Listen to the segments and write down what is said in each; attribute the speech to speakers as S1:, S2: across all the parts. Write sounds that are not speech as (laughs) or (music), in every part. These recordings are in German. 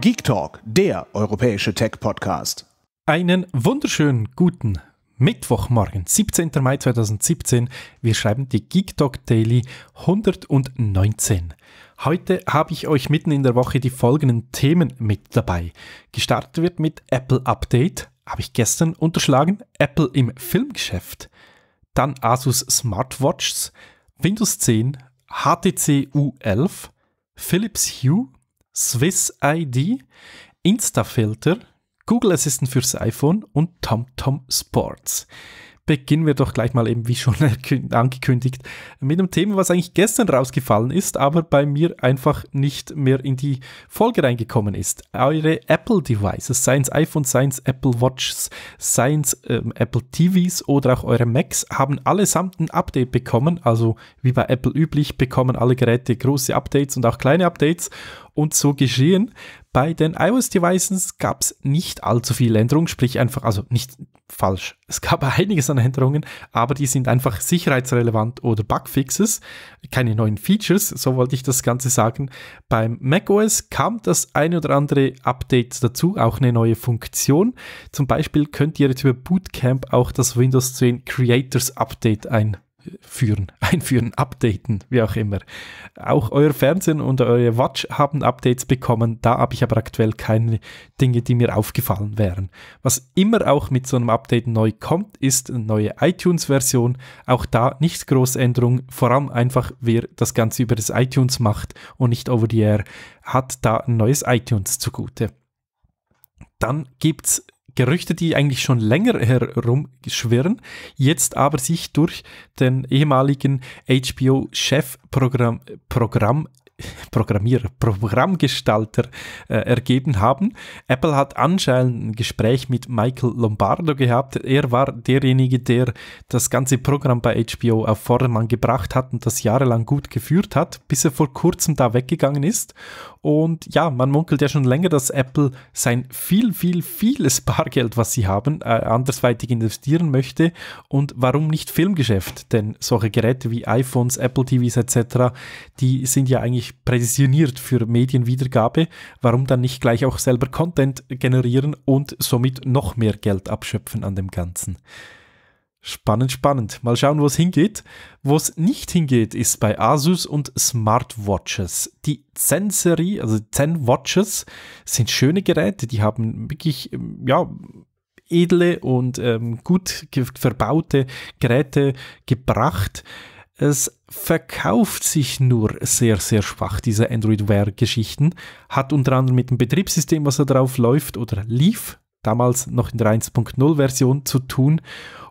S1: Geek Talk, der europäische Tech-Podcast.
S2: Einen wunderschönen guten Mittwochmorgen, 17. Mai 2017. Wir schreiben die Geek Talk Daily 119. Heute habe ich euch mitten in der Woche die folgenden Themen mit dabei. Gestartet wird mit Apple Update, habe ich gestern unterschlagen, Apple im Filmgeschäft, dann Asus Smartwatches, Windows 10, HTC U11, Philips Hue, Swiss ID, Instafilter, Google Assistant fürs iPhone und TomTom Sports beginnen wir doch gleich mal eben, wie schon (laughs) angekündigt, mit einem Thema, was eigentlich gestern rausgefallen ist, aber bei mir einfach nicht mehr in die Folge reingekommen ist. Eure Apple Devices, seien es iPhone, seien es Apple Watches, seien es ähm, Apple TVs oder auch eure Macs, haben allesamt ein Update bekommen. Also wie bei Apple üblich, bekommen alle Geräte große Updates und auch kleine Updates. Und so geschehen. Bei den iOS-Devices gab es nicht allzu viele Änderungen, sprich einfach, also nicht falsch. Es gab (laughs) einiges an Änderungen, aber die sind einfach sicherheitsrelevant oder Bugfixes, keine neuen Features, so wollte ich das Ganze sagen. Beim macOS kam das eine oder andere Update dazu, auch eine neue Funktion. Zum Beispiel könnt ihr jetzt über Bootcamp auch das Windows 10 Creators Update ein führen, (laughs) einführen, updaten, wie auch immer. Auch euer Fernsehen und eure Watch haben Updates bekommen. Da habe ich aber aktuell keine Dinge, die mir aufgefallen wären. Was immer auch mit so einem Update neu kommt, ist eine neue iTunes-Version. Auch da nicht große Änderung. Vor allem einfach, wer das Ganze über das iTunes macht und nicht over the air, hat da ein neues iTunes zugute. Dann gibt es Gerüchte, die eigentlich schon länger herumschwirren, jetzt aber sich durch den ehemaligen HBO-Chefprogramm Programm, Programmierer, Programmgestalter äh, ergeben haben. Apple hat anscheinend ein Gespräch mit Michael Lombardo gehabt. Er war derjenige, der das ganze Programm bei HBO auf Vordermann gebracht hat und das jahrelang gut geführt hat, bis er vor kurzem da weggegangen ist. Und ja, man munkelt ja schon länger, dass Apple sein viel, viel, vieles (laughs) Bargeld, was sie haben, äh, andersweitig investieren möchte. Und warum nicht Filmgeschäft? Denn solche Geräte wie iPhones, Apple TVs etc., die sind ja eigentlich prädestiniert für Medienwiedergabe. Warum dann nicht gleich auch selber Content generieren und somit noch mehr Geld abschöpfen an dem Ganzen? Spannend, spannend. Mal schauen, wo es hingeht. Wo es nicht hingeht, ist bei Asus und Smartwatches. Die Zen-Serie, also Zen-Watches, sind schöne Geräte. Die haben wirklich, ähm, ja, edle und ähm, gut verbaute Geräte gebracht. Es verkauft sich nur sehr, sehr schwach, diese Android Wear-Geschichten. Hat unter anderem mit dem Betriebssystem, was da drauf läuft oder lief, damals noch in der 1.0-Version zu tun.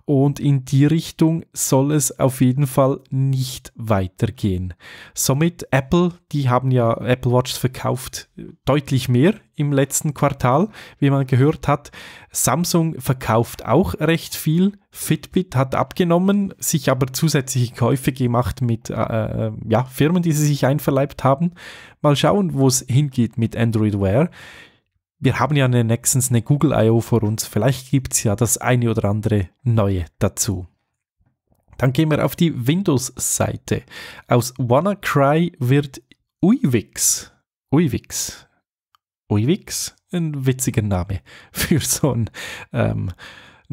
S2: Und in die Richtung soll es auf jeden Fall nicht weitergehen. Somit Apple, die haben ja Apple Watch verkauft deutlich mehr im letzten Quartal, wie man gehört hat. Samsung verkauft auch recht viel. Fitbit hat abgenommen, sich aber zusätzliche Käufe gemacht mit äh, äh ja, Firmen, die sie sich einverleibt haben. Mal schauen, wo es hingeht mit Android Wear wir haben ja eine Nexens, eine Google I.O. vor uns. Vielleicht gibt es ja das eine oder andere neue dazu. Dann gehen wir auf die Windows-Seite. Aus WannaCry wird Uivix. Uivix. Uivix? Ein witziger Name (laughs) für so ein ähm,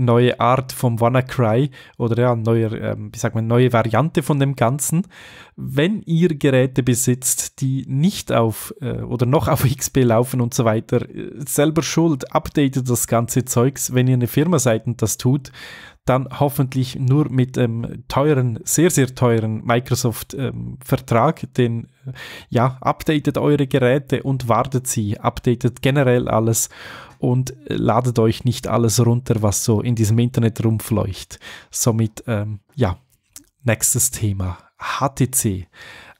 S2: neue Art vom WannaCry oder ja, neue, ähm, wie sagt man, neue Variante von dem Ganzen. Wenn ihr Geräte besitzt, die nicht auf äh, oder noch auf (laughs) XP laufen und so weiter, äh, selber schuld, updatet das ganze Zeugs, wenn ihr eine Firma seid und das tut, dann hoffentlich nur mit einem teuren, sehr, sehr teuren Microsoft-Vertrag, ähm, den, äh, ja, updatet eure Geräte und wartet sie, updatet generell alles und ladet euch nicht alles runter, was so in diesem Internet rumfleucht. Somit, ähm, ja, nächstes Thema. HTC.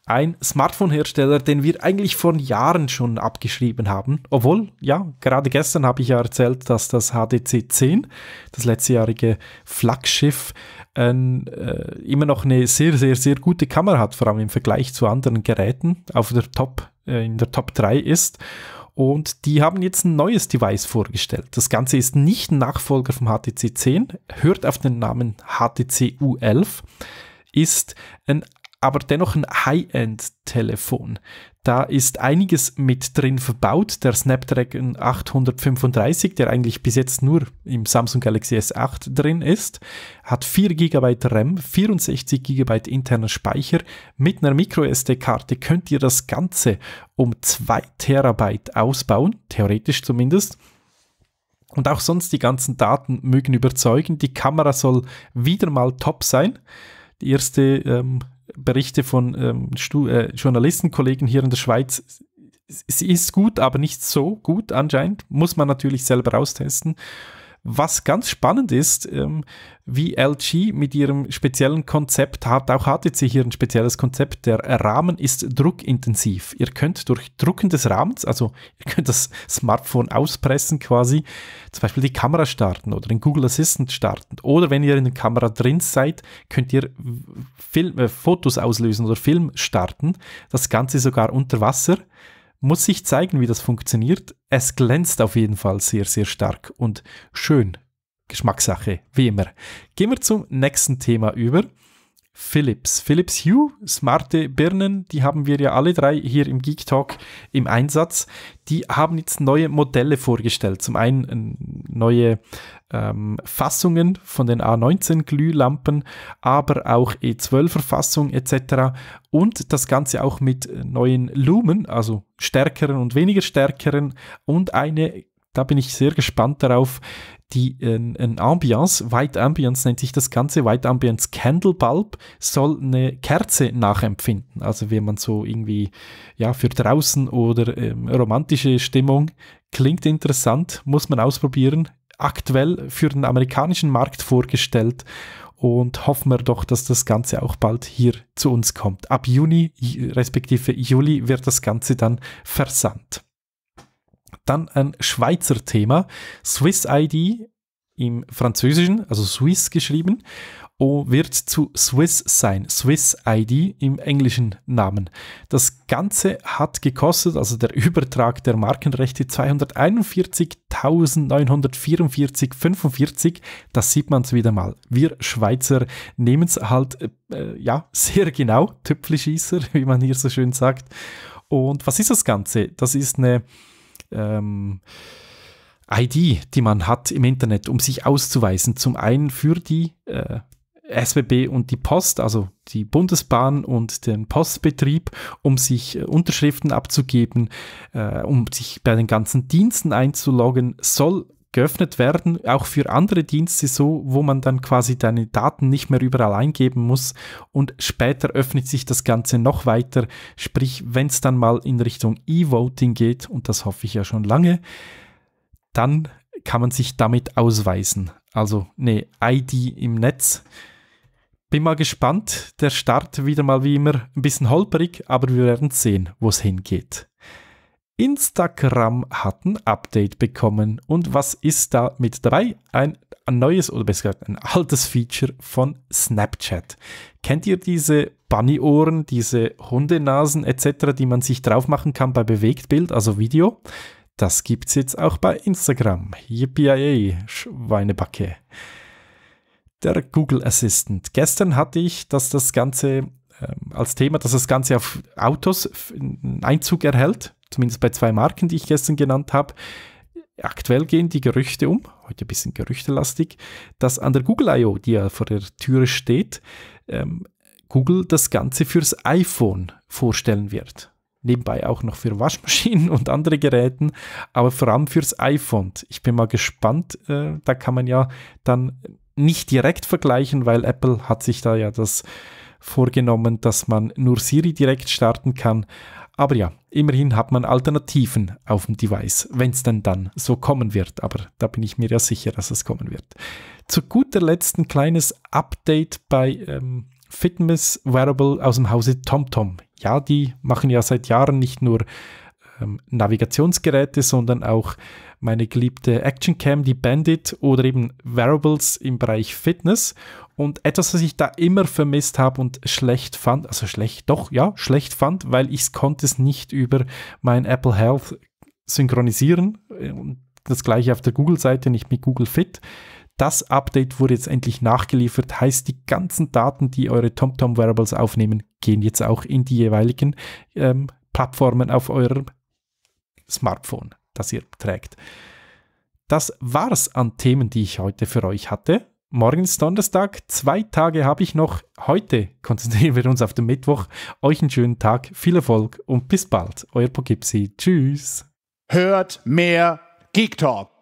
S2: Ein Smartphone-Hersteller, den wir eigentlich vor Jahren schon abgeschrieben haben. Obwohl, ja, gerade gestern habe ich ja erzählt, dass das HTC 10, das letztejährige Flaggschiff, äh, immer noch eine sehr, sehr, sehr gute Kamera hat, vor allem im Vergleich zu anderen Geräten, auf der Top, äh, in der Top 3 ist. Und die haben jetzt ein neues Device vorgestellt. Das Ganze ist nicht ein Nachfolger vom HTC 10, hört auf den Namen HTC U11, ist ein aber dennoch ein High-End-Telefon. Da ist einiges mit drin verbaut. Der Snapdragon 835, der eigentlich bis jetzt nur im Samsung Galaxy S8 drin ist, hat 4 GB RAM, 64 GB interner Speicher. Mit einer MicroSD-Karte könnt ihr das Ganze um 2 Terabyte ausbauen, theoretisch zumindest. Und auch sonst die ganzen Daten mögen überzeugen. Die Kamera soll wieder mal top sein. Die erste ähm, Berichte von ähm, äh, Journalistenkollegen hier in der Schweiz, sie ist gut, aber nicht so gut anscheinend. Muss man natürlich selber austesten. Was ganz spannend ist, ähm, wie LG mit ihrem speziellen Konzept hat, auch HTC hier ein spezielles Konzept, der Rahmen ist druckintensiv. Ihr könnt durch Drucken des Rahmens, also ihr könnt das Smartphone auspressen quasi, zum Beispiel die Kamera starten oder den Google Assistant starten. Oder wenn ihr in der Kamera drin seid, könnt ihr Film, äh, Fotos auslösen oder Film starten. Das Ganze sogar unter Wasser muss sich zeigen, wie das funktioniert. Es glänzt auf jeden Fall sehr, sehr stark und schön. Geschmackssache, wie immer. Gehen wir zum nächsten Thema über. Philips. Philips Hue, smarte Birnen, die haben wir ja alle drei hier im Geek Talk im Einsatz. Die haben jetzt neue Modelle vorgestellt. Zum einen äh, neue ähm, Fassungen von den A19 Glühlampen, aber auch E12er Fassung etc. Und das Ganze auch mit neuen Lumen, also stärkeren und weniger stärkeren und eine da bin ich sehr gespannt darauf, die ein, ein Ambiance, White Ambience nennt sich das Ganze, White Ambience Candle Bulb soll eine Kerze nachempfinden. Also wenn man so irgendwie, ja, für draußen oder ähm, romantische Stimmung klingt interessant, muss man ausprobieren. Aktuell für den amerikanischen Markt vorgestellt und hoffen wir doch, dass das Ganze auch bald hier zu uns kommt. Ab Juni respektive Juli wird das Ganze dann versandt. Dann ein Schweizer Thema, Swiss ID im Französischen, also Swiss geschrieben, wird zu Swiss sein, Swiss ID im englischen Namen. Das Ganze hat gekostet, also der (laughs) Übertrag der Markenrechte 241.944,45. Das sieht man es wieder mal. Wir Schweizer nehmen es halt äh, ja (laughs) sehr genau, Tüpfelschießer, wie man hier so schön sagt. Und was ist das Ganze? Das ist eine ähm, ID, die man hat im Internet, um sich auszuweisen. Zum einen für die äh, SBB und die Post, also die Bundesbahn und den Postbetrieb, um sich äh, Unterschriften abzugeben, äh, um sich bei den ganzen Diensten einzuloggen, soll geöffnet werden, auch für andere Dienste so, wo man dann quasi deine Daten nicht mehr überall eingeben muss und später öffnet sich das Ganze noch weiter, sprich, wenn es dann mal in Richtung E-Voting geht, und das hoffe ich ja schon lange, dann kann man sich damit ausweisen. Also eine ID im Netz. Bin mal gespannt. Der Start wieder mal wie immer ein bisschen holperig, aber wir werden sehen, wo es hingeht. Instagram hat ein Update bekommen. Und was ist da mit dabei? Ein, ein neues oder besser gesagt ein altes Feature von Snapchat. Kennt ihr diese Bunny-Ohren, diese Hundenasen etc., die man sich drauf machen kann bei Bewegtbild, also Video? Das gibt es jetzt auch bei Instagram. Yippie, Schweinebacke. Der Google Assistant. Gestern hatte ich, dass das Ganze ähm, als Thema, dass das Ganze auf Autos Einzug erhält, zumindest bei zwei Marken, die ich gestern genannt habe. Aktuell gehen die Gerüchte um, heute ein bisschen gerüchtelastig, dass an der Google I.O., die ja vor der Türe steht, ähm, Google das Ganze fürs iPhone vorstellen wird nebenbei auch noch für Waschmaschinen und andere Geräten, aber vor allem fürs iPhone. Ich bin mal gespannt, äh, da kann man ja dann nicht direkt vergleichen, weil Apple hat sich da ja das vorgenommen, dass man nur Siri direkt starten kann. Aber ja, immerhin hat man Alternativen auf dem Device, wenn es denn dann so kommen wird. Aber da bin ich mir ja sicher, dass es kommen wird. Zu guter Letzt ein kleines Update bei ähm, Fitness Wearable aus dem Hause TomTom ja, die machen ja seit Jahren nicht nur ähm, Navigationsgeräte, sondern auch meine geliebte Action Cam, die Bandit oder eben Wearables im Bereich Fitness. Und etwas, was ich da immer vermisst habe und schlecht fand, also schlecht, doch, ja, schlecht fand, weil ich konnte es nicht über mein Apple Health synchronisieren. Und das gleiche auf der Google-Seite, nicht mit Google Fit. Das Update wurde jetzt endlich nachgeliefert, heißt die ganzen Daten, die eure TomTom Wearables aufnehmen, gehen jetzt auch in die jeweiligen ähm, Plattformen auf eurem Smartphone, das ihr trägt. Das war's an Themen, die ich heute für euch hatte. Morgen ist Donnerstag, zwei Tage habe ich noch. Heute konzentrieren wir uns auf den Mittwoch. Euch einen schönen Tag, viel Erfolg und bis bald. Euer Pogipsi. Tschüss.
S1: Hört mehr Geek Talk.